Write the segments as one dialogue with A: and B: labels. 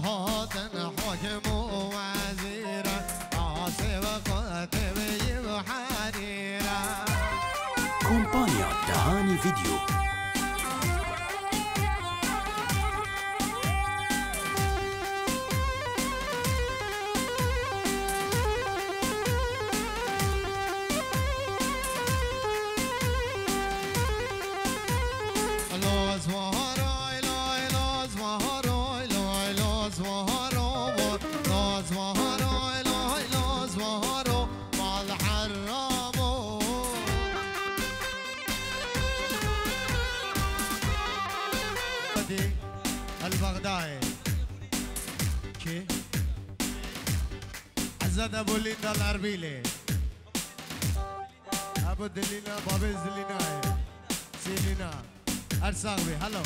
A: heart. زاد ابو لينا الاربيلي ابو دلينا بابي زلينا سيلينا ارساغبي هلو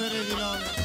A: Sere Dilan.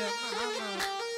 A: yeah.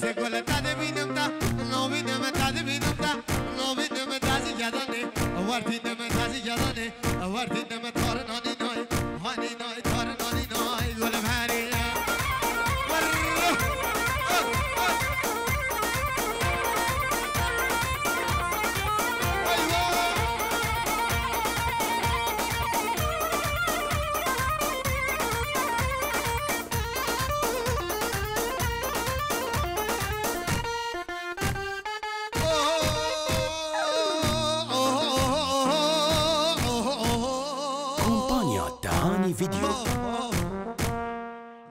A: segole tade vinumta no vinum tade vinumta no vinum tade yadane avartinum tade yadane avartinum tade
B: الفيديو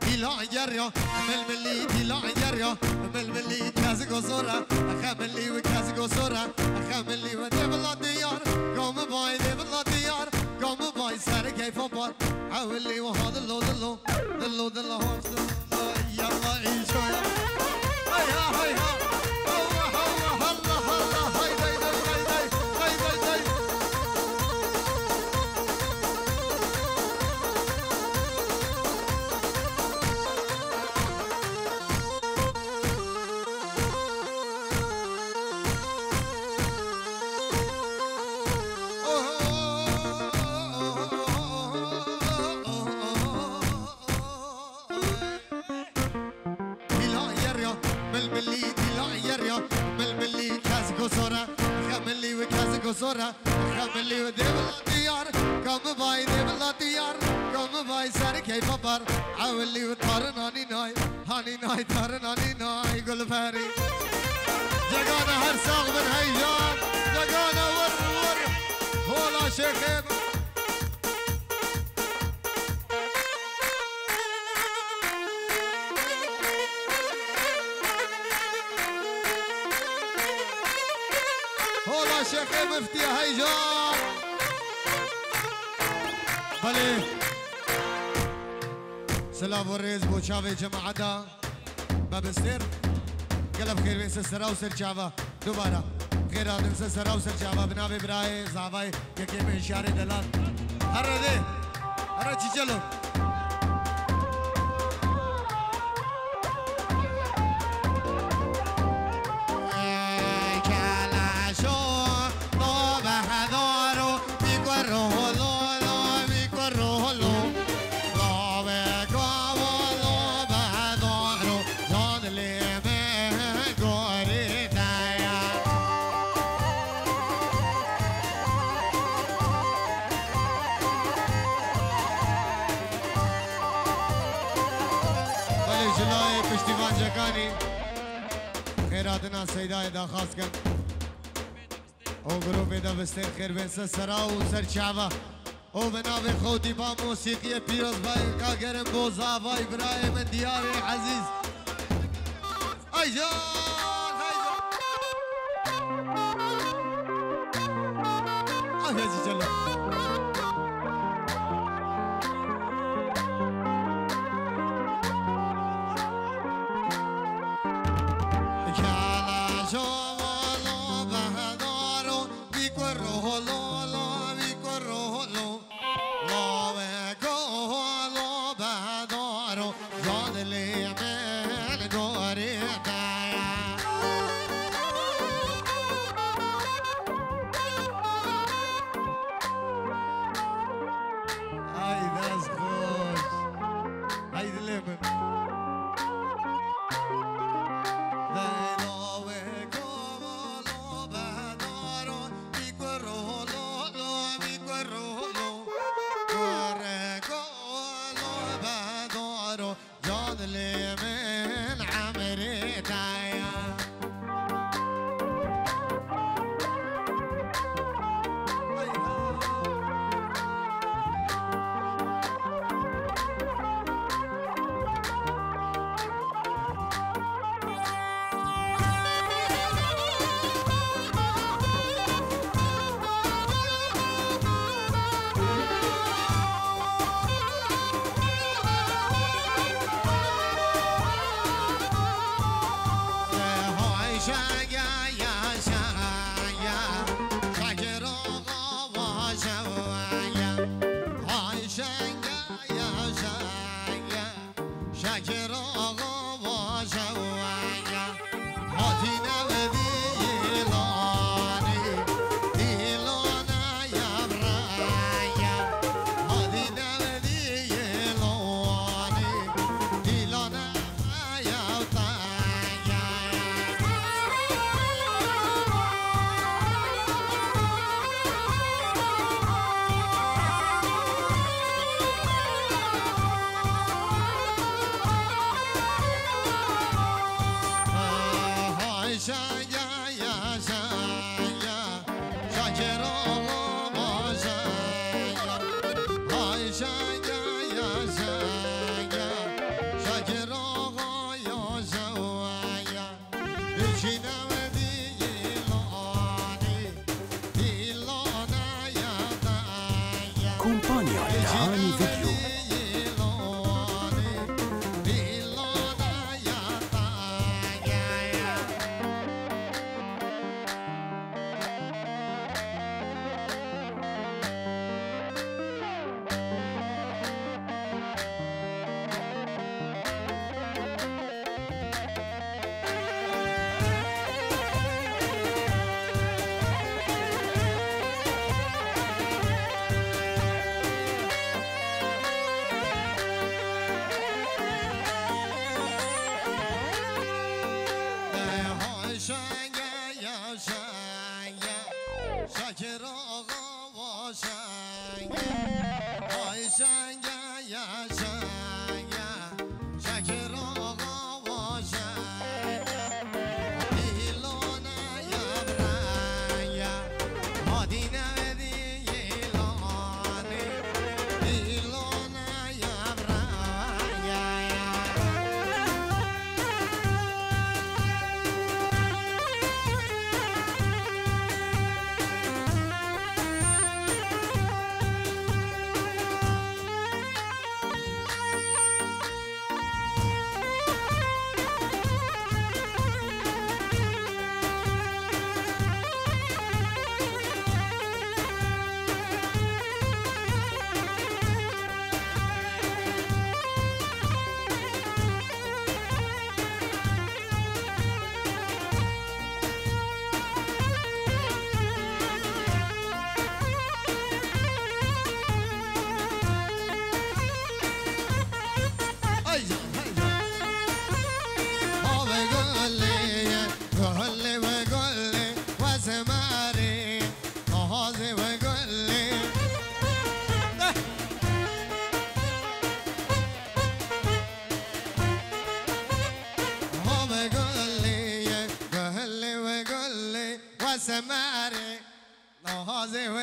A: دلع جريا ململي دلع جريا ململي كازق وصورة خملي وكازق وصورة خملي ودي بالله ديار قوم باي دي بالله ديار قوم باي سر كيف بار حولي Dora, Kamiliu Devla Diyar, Kamvay Devla Diyar, Kamvay Sarkay Babar, Aviliu Taranani Noy, Hani Noy Taranani Noy Gulfari. Jagana har saal ben Jagana war Hola Sheikh هيجان جانا ور ور هولا شيخين هولا شيخ مفتي هيجان بله سلام والريز بو شافي جماعة باب السر قلب خير بين سسرا وسر شافا دوباره خير آدم سسرا وسر شافا بنابي براي زعباي يكي من شاري دلال هر دي هر چي چلو پیدای دا خاص کرد أو گروه دا بستین خیر بین سرا و سر چعوه أو به نام خودی با موسیقی پیروز بای کاگرم بوزا وای برای من دیار عزیز. ایجا Hadi canım. me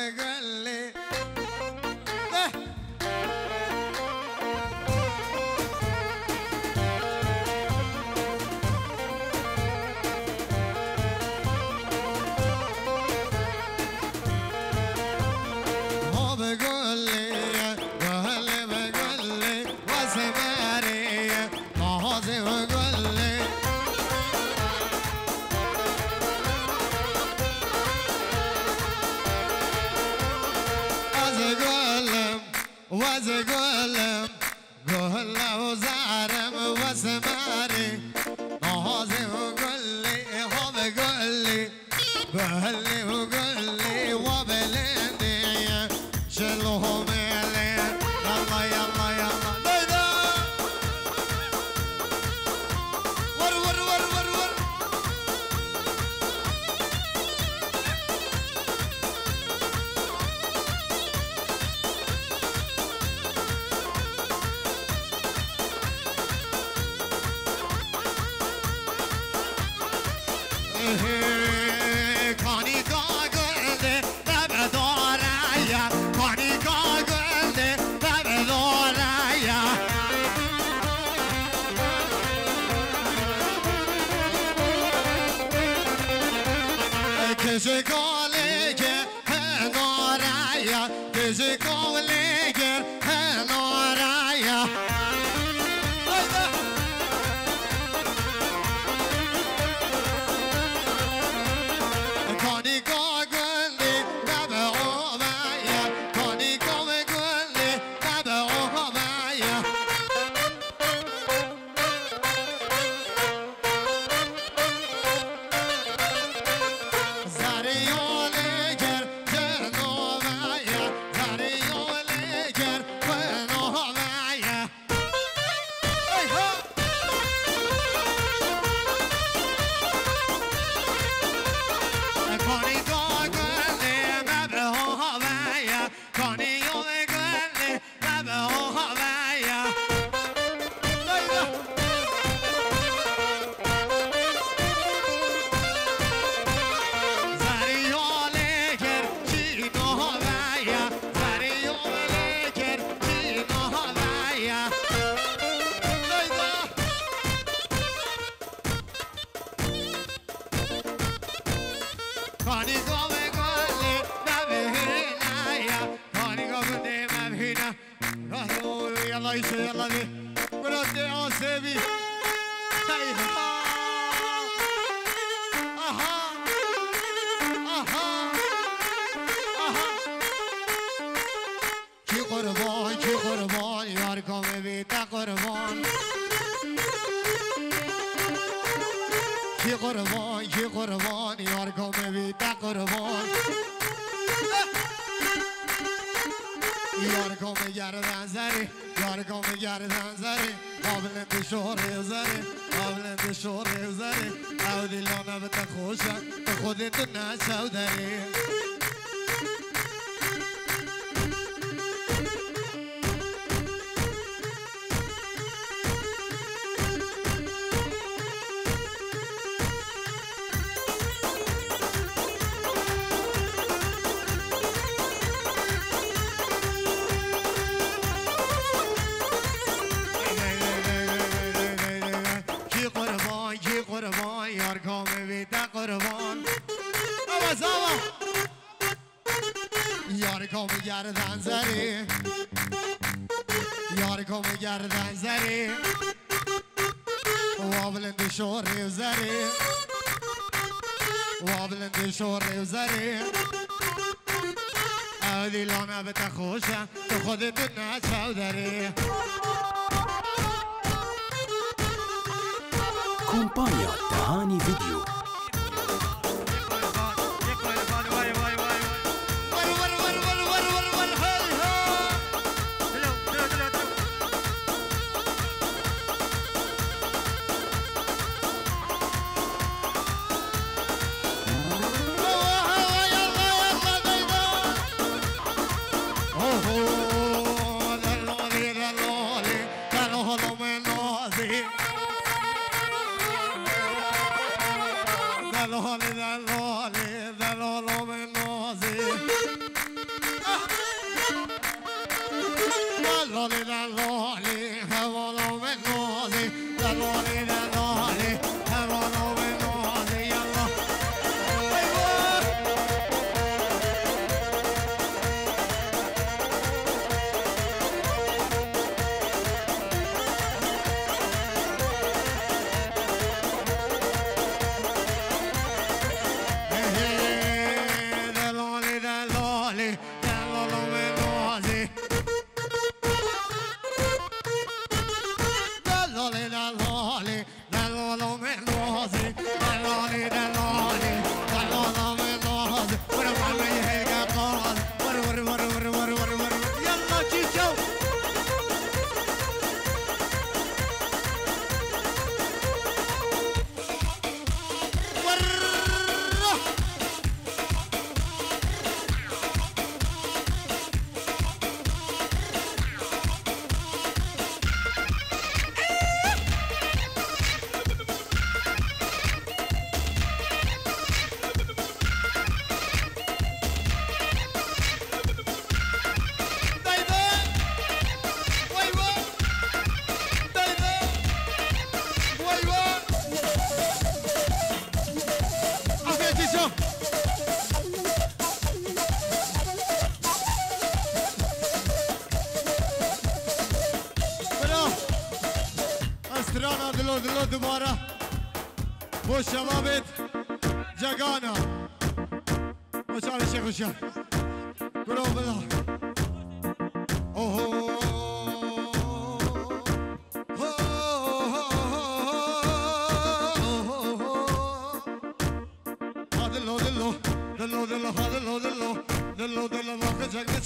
A: மகளே golam I'm going to de tenaza. از یار کام گردن زنی یار کام گردن زنی وابلند شور ریو زنی وابلند شور ریو زنی او دیلانه به خوشه تو خودت نچو داری
B: Компанія تهانی ویدیو.
A: Dale, dale.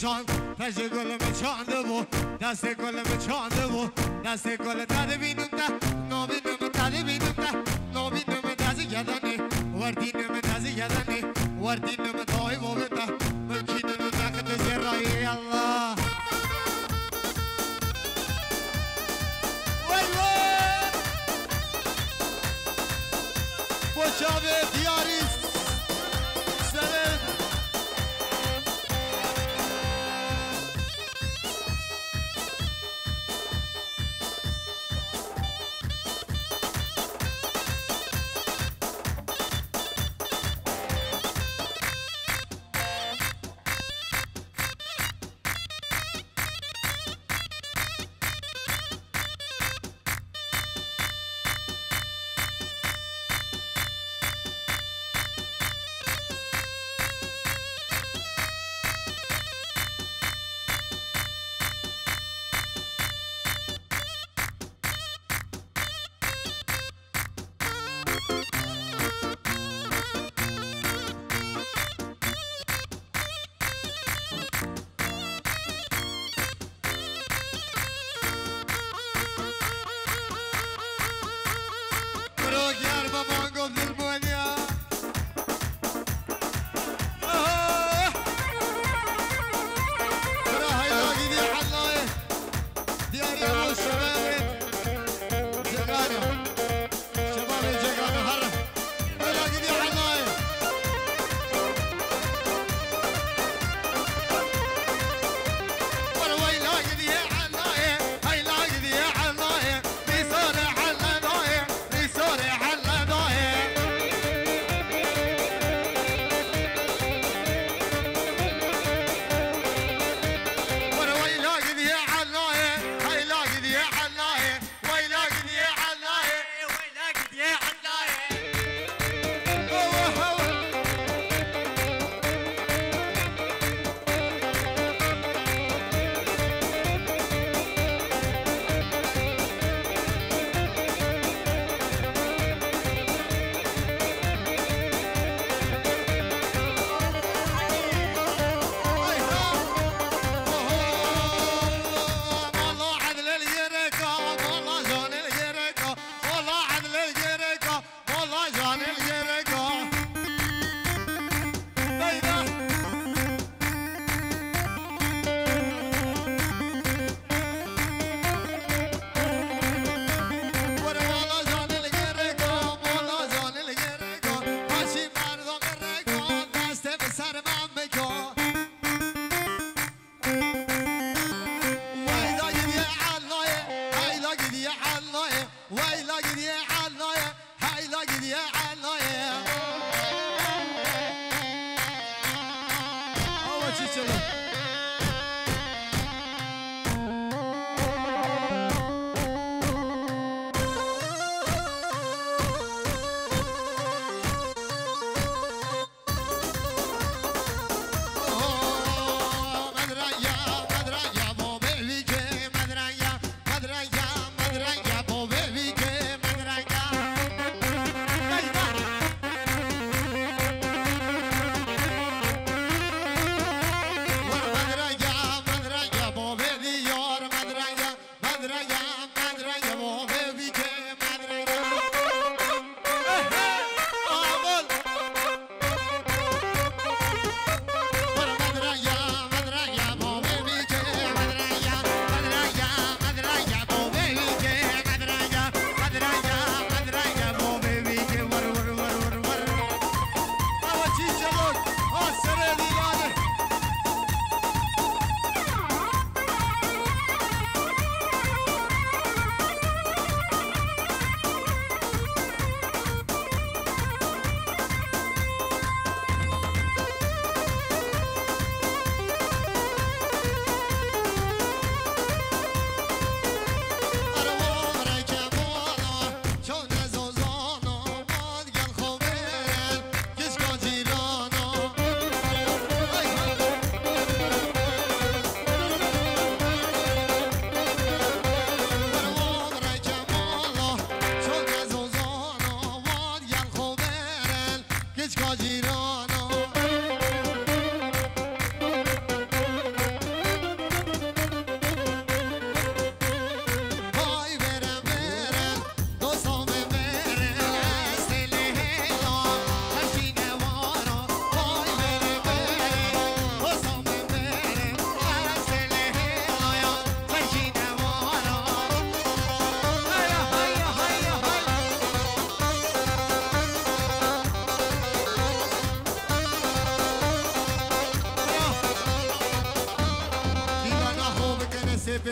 A: çan Taşı gülümü çandı bu. Deste gülümü çandı bu. Deste gülü tadı binimde Nominimi tadı binimde Nominimi tadı yedeni. Vardinimi tadı yedeni. Vardinimi daim o bende Mümkününü takıdı zerrayi yallah Vay vay Boşa ve diyor.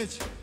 A: Ильич!